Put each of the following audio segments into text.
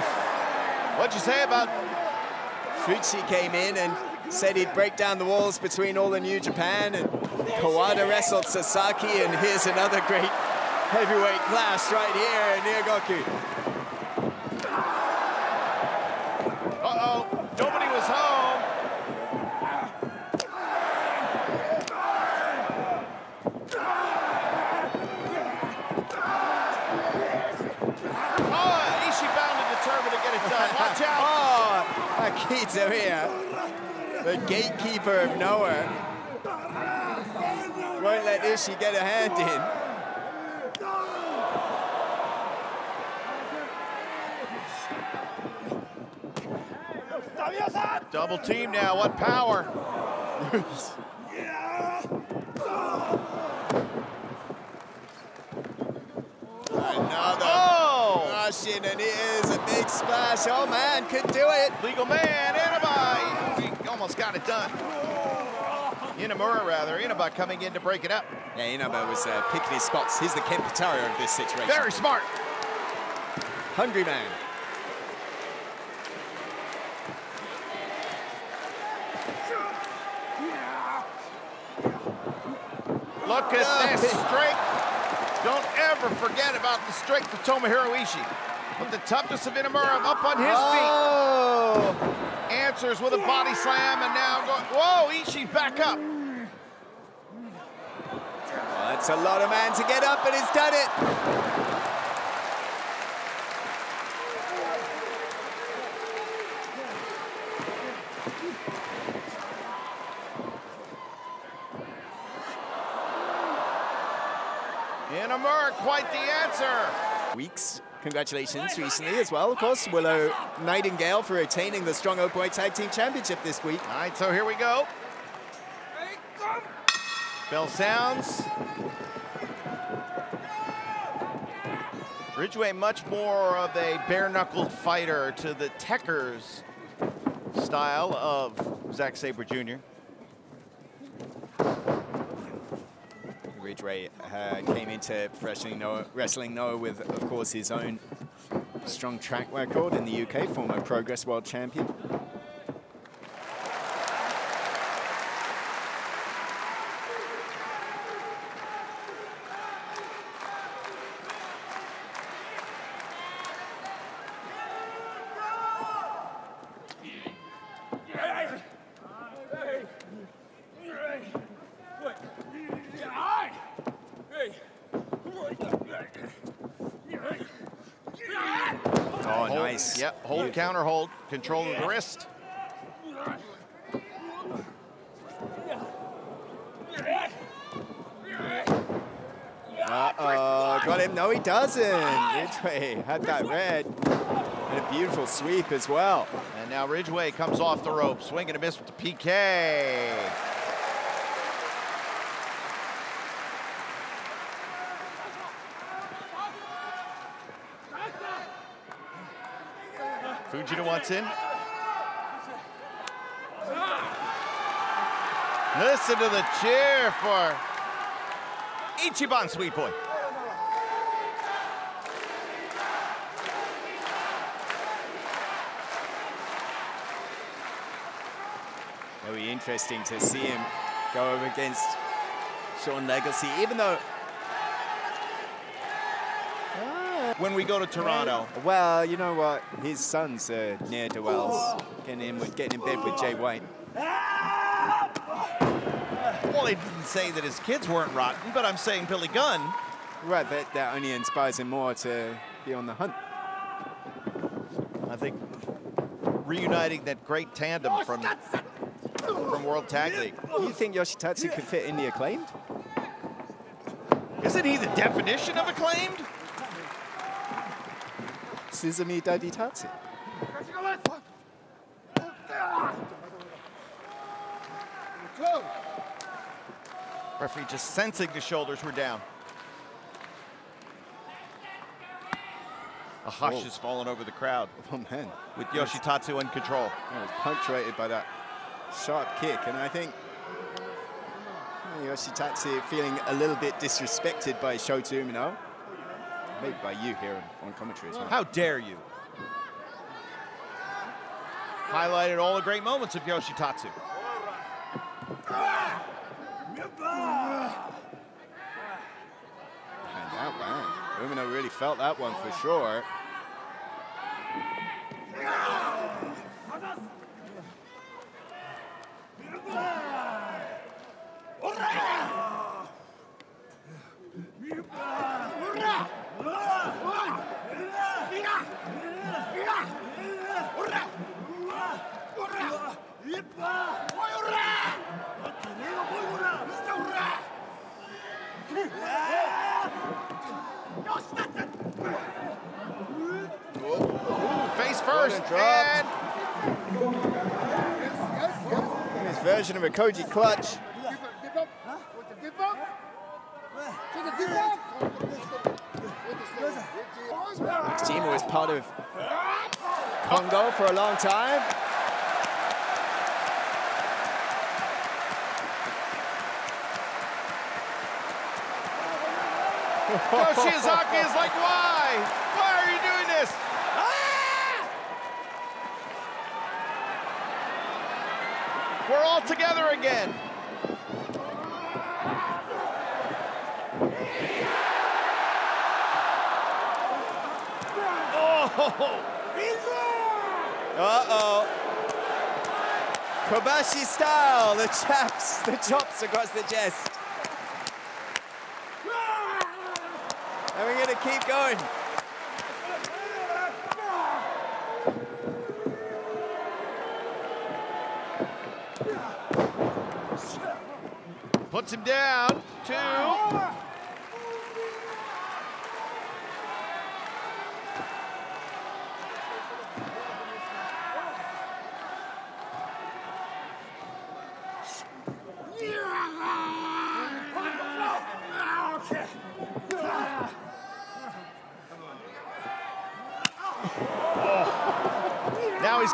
What'd you say about... Fuchi came in and said he'd break down the walls between all the New Japan, and Kawada wrestled Sasaki, and here's another great heavyweight clash right here in Ryogoku. Uh-oh, nobody was home. Oh, Ishii bound and determined to get it done. Watch out. Here, the gatekeeper of Noah. Won't let Ishii get a hand in. Double team now, what power. Another Oh! rush in, and it is a big splash. Oh man, could do it. Legal man, Inaba. He almost got it done. Inamura, rather. Inaba coming in to break it up. Yeah, Inaba was uh, picking his spots. He's the Ken Patera of this situation. Very smart. hungry man. Look at this strength. Don't ever forget about the strength of Tomohiro Ishii. But the toughness of Inamura up on his Oh, feet. Answers with a body slam and now going, whoa, Ishii back up. well, that's a lot of man to get up, and he's done it. Inamura, quite the answer. Weeks. Congratulations recently as well, of course, Willow Nightingale for retaining the Strong Openweight Tag Team Championship this week. All right, so here we go. Bell sounds. Ridgeway much more of a bare-knuckled fighter to the Techers style of Zack Sabre Jr. Ridgeway uh, came into wrestling Noah, wrestling Noah with, of course, his own strong track record in the UK, former Progress World Champion. Counter control the wrist. Uh-oh, got him. No, he doesn't. Ridgeway had that red. And a beautiful sweep as well. And now Ridgeway comes off the rope, swinging a miss with the PK. Fujita wants in. Listen to the cheer for Ichiban Sweet Boy. It'll be interesting to see him go over against Sean Legacy, even though, When we go to Toronto, well, you know what? His son's uh, near to Wells, getting in, with, getting in bed with Jay White. well, they didn't say that his kids weren't rotten, but I'm saying Billy Gunn Right, that, that only inspires him more to be on the hunt. I think reuniting that great tandem from from World Tag League. Do you think Yoshitatsu could fit in the acclaimed? Isn't he the definition of acclaimed? Suzumi Daddy Tatsu. Referee just sensing the shoulders were down. A hush Whoa. has fallen over the crowd Oh man, with Yoshitatsu in control. I was punctuated by that sharp kick, and I think Yoshitatsu feeling a little bit disrespected by Shota Umino. Maybe by you here on commentary as well. How dare you? highlighted all the great moments of Yoshitatsu. And that one, Umino really felt that one for sure. Face first, and His version of a Koji clutch. Extrema was part of Kongo for a long time. Shiozaki is like, why? Why are you doing this? Ah! We're all together again. Oh, Uh-oh. Kobashi style, the chaps, the chops across the chest. And we're gonna keep going. puts him down. Two. Oh.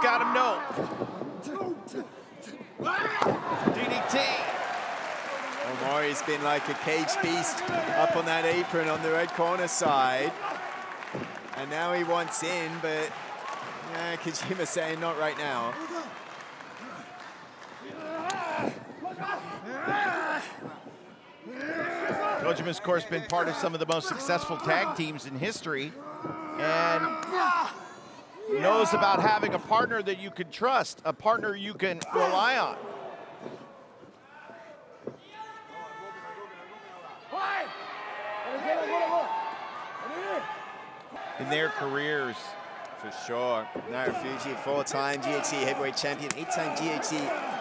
He's got him no. DDT. Omori's been like a cage beast up on that apron on the red corner side. And now he wants in, but yeah, Kojima saying not right now. Kojima's, of course, been part of some of the most successful tag teams in history and knows about having a partner that you can trust, a partner you can rely on. In their careers. For sure. Marufuji, four-time GHC heavyweight champion, eight-time GHC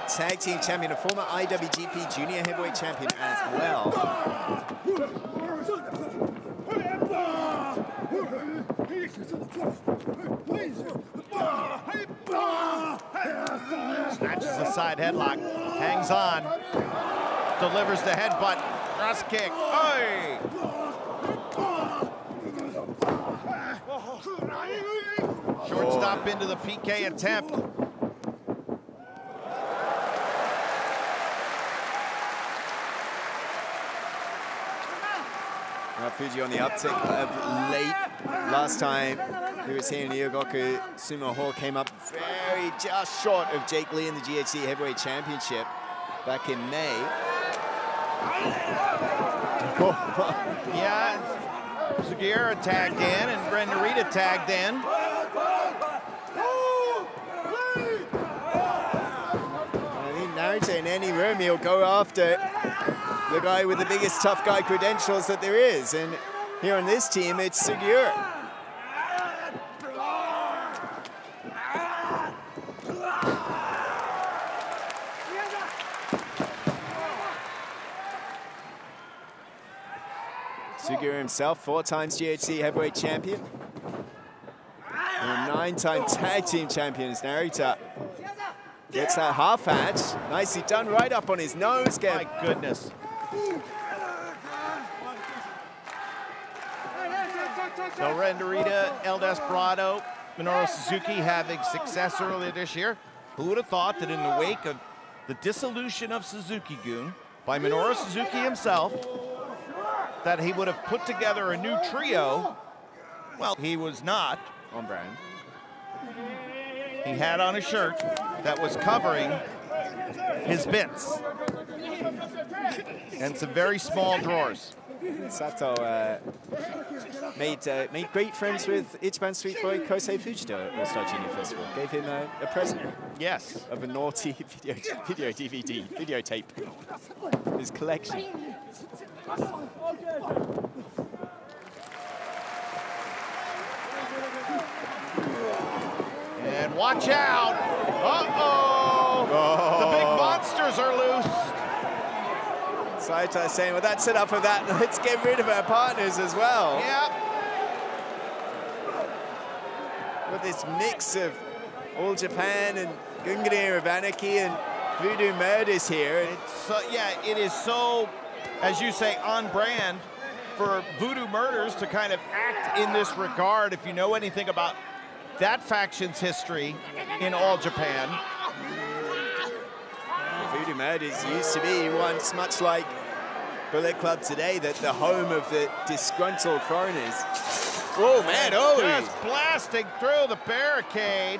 tag team champion, a former IWGP junior heavyweight champion as well. Snatches the side headlock, hangs on, delivers the headbutt, cross kick. Oi! Shortstop into the PK attempt. Marufuji on the uptick of late. Last time he was here in Ryogoku, Sumo Hall came up very just short of Jake Lee in the GHC Heavyweight Championship back in May. Yeah, Sugiura tagged in and Ren Narita tagged in. I think Narita in any room, he'll go after the guy with the biggest tough guy credentials that there is. And here on this team, it's Sugiura. Sugiura himself, four times GHC heavyweight champion. Nine-time tag team champions, Narita. Gets that half hatch. Nicely done right up on his nose. Get My goodness. So Ren Narita, El Desperado, Minoru Suzuki having success earlier this year. Who would have thought that in the wake of the dissolution of Suzuki-gun by Minoru Suzuki himself, that he would have put together a new trio? Well, he was not. on brand. he had on a shirt that was covering his bits and some very small drawers. Sato uh, made uh, made great friends with Ichiban Sweet Boy Kosei Fujita at Star Junior Festival. Gave him a, a present Yes. of a naughty video, video DVD, videotape. His collection. And watch out. Uh-oh. The big oh. monsters are loose. Saito saying, well, that's enough of that. Let's get rid of our partners as well. Yep. With this mix of All Japan and Gungnir of Anarchy and Voodoo Murders here. And So, yeah, it is so, as you say, on brand for Voodoo Murders to kind of act in this regard. If you know anything about that faction's history in all Japan, Voodoo Murders used to be once much like Bullet Club today, that the home of the disgruntled foreigners. Oh man, oh! just blasting through the barricade.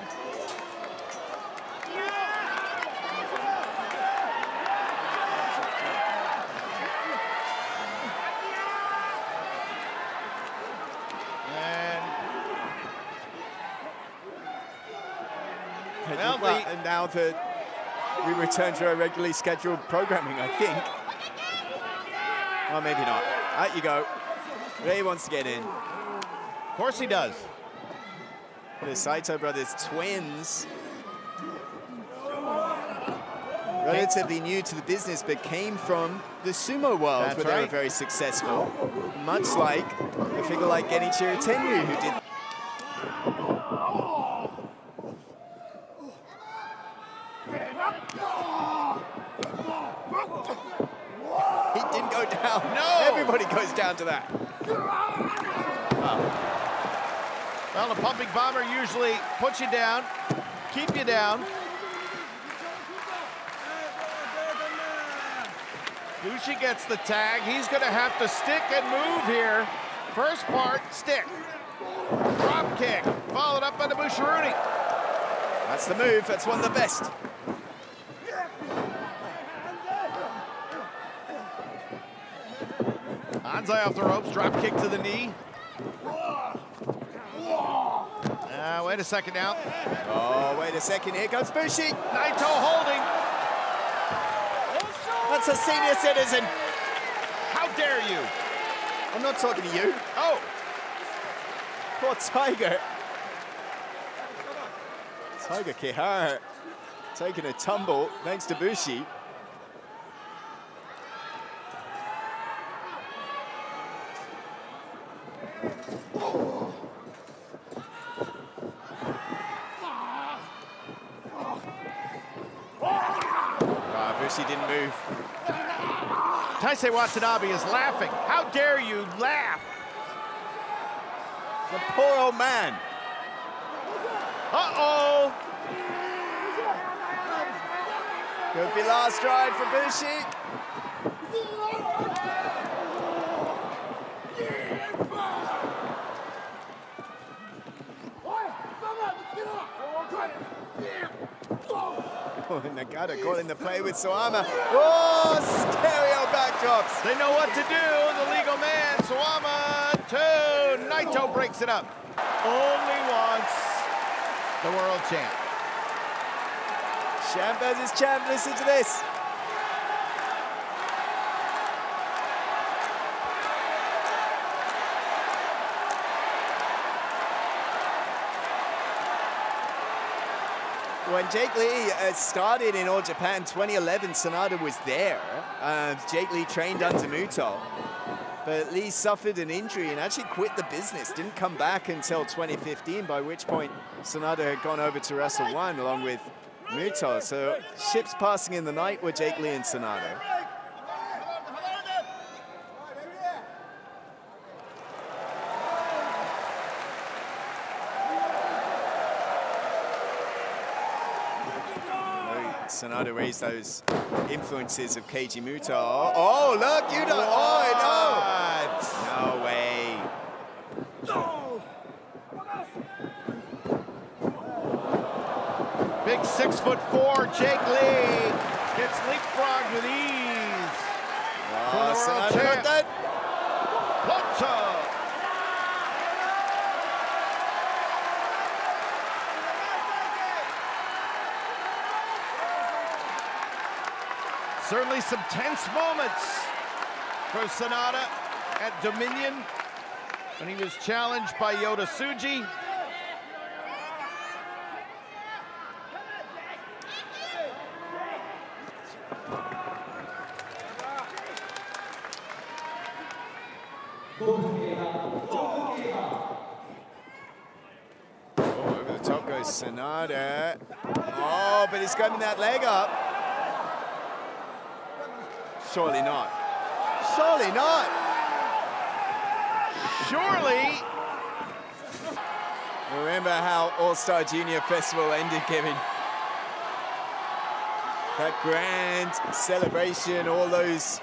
Well, Well, and now that we return to our regularly scheduled programming, I think. Or maybe not. Out you go. Rei wants to get in. of course he does. The Saito brothers twins. Relatively new to the business, but came from the sumo world That's where they were very successful. Much like a figure like Genichiro Tenryu, who did He didn't go down. No! Everybody goes down to that. Well, the pumping bomber usually puts you down, keep you down. Bushi gets the tag. He's going to have to stick and move here. First part, stick. Drop kick, followed up by the Bushirooney. That's the move. That's one of the best. Anzai off the ropes, drop kick to the knee. Uh, wait a second now. Oh, wait a second. Here comes Bushi. Naito holding. That's a senior citizen. How dare you? I'm not talking to you. Oh, Poor Tiger. Tiger Kihara taking a tumble thanks to Bushi. Ah, Bushi didn't move. Taisei Watanabe is laughing. How dare you laugh? The poor old man. Uh-oh. Could be last ride for Bushi. Oh, and Nagata in the play with Suwama. Oh, stereo backdrops. They know what to do. The legal man, Suwama, two. Naito breaks it up. Only once. The world champ. Champ versus champ, listen to this. When Jake Lee uh, started in All Japan 2011, Sanada was there. Uh, Jake Lee trained under Muto. But Lee suffered an injury and actually quit the business. Didn't come back until 2015, by which point Sanada had gone over to Wrestle One along with Muto. So ships passing in the night were Jake Lee and Sanada. Oh, Sanada raised those influences of Keiji Muto. Oh, oh, look, you don't. Oh, no. No way. six foot four Jake Lee gets leapfrogged with ease. The world Sanada champ. got that. Plata. Certainly some tense moments for Sanada at Dominion when he was challenged by Yota Tsuji. Oh, over the top goes Oh, but he's coming that leg up. Surely not. Surely not. Surely Remember how All-Star Junior Festival ended, Kevin? That grand celebration, all those,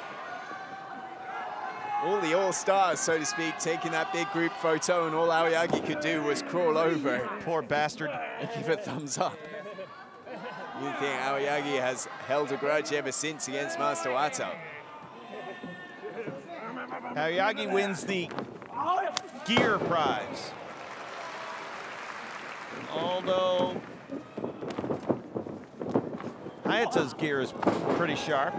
all the All-Stars, so to speak, taking that big group photo, and all Aoyagi could do was crawl over poor bastard. and give a thumbs up. You think Aoyagi has held a grudge ever since against Master Wato? Aoyagi wins the gear prize. Although Hayato's gear is pretty sharp.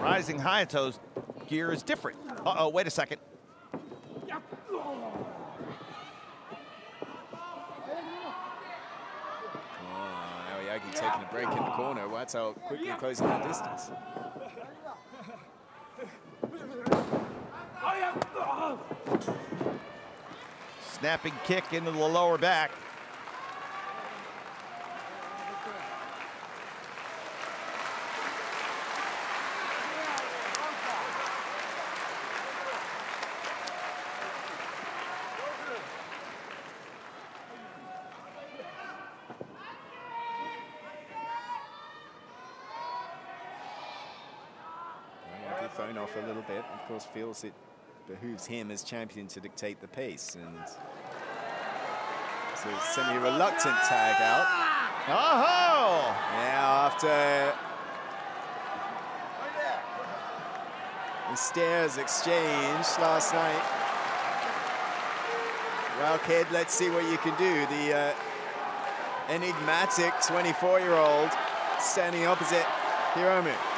Rising Hayato's gear is different. Uh-oh, wait a second. Oh, taking a break in the corner. Wato quickly closing the distance. Snapping kick into the lower back. Aoyagi thrown off a little bit. Of course, feels it behooves him as champion to dictate the pace. And so semi-reluctant tag out. Oh! Now after the stairs exchanged last night. Well, kid, let's see what you can do. The uh, enigmatic 24-year-old standing opposite Hiromu.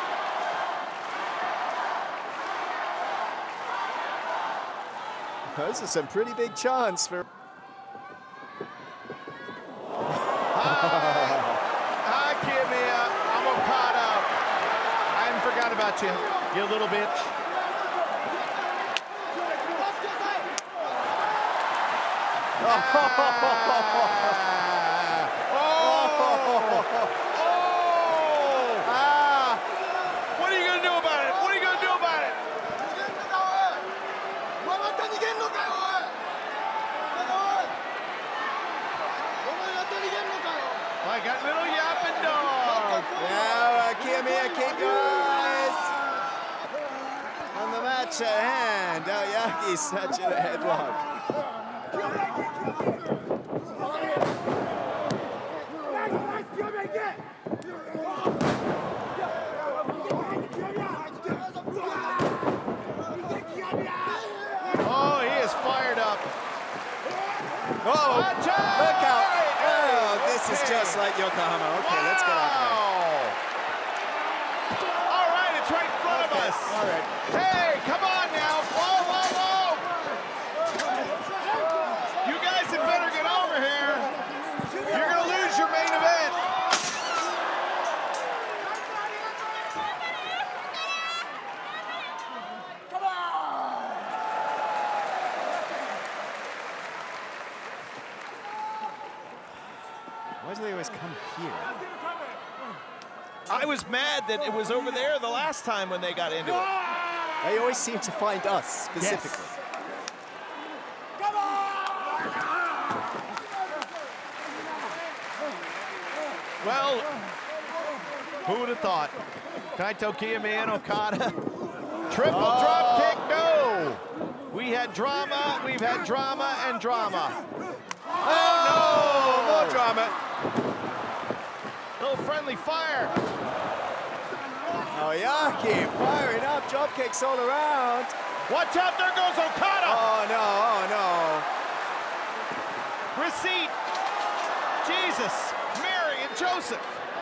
Those are some pretty big chance for Hi, Kiyomiya. I'm Okada. I haven't forgot about you, you little bitch. Ah! Oh! Ah! What are you gonna do about it? What are you gonna do about it? I got little yapping dog. Now, uh, keep your eyes on the match at hand. Aoyagi such a headlock. Oh, he is fired up. Oh, look out. Oh, this is just like Yokohama. Okay, let's get out of here. All right, it's right in front of us. all right. Hey, come on now. Whoa, whoa, whoa. You guys had better get over here. You're going to lose your main event. Why do they always come here? I was mad that it was over there the last time when they got into it. They always seem to find us specifically. Well, who would have thought? Kaito Kiyomiya and Okada. Triple oh. drop kick, no. We had drama, we've had drama and drama. Oh, no! More drama. Friendly fire. Aoyagi firing up, drop kicks all around. Watch out, there goes Okada. Oh no, oh no. Receipt. Jesus, Mary and Joseph.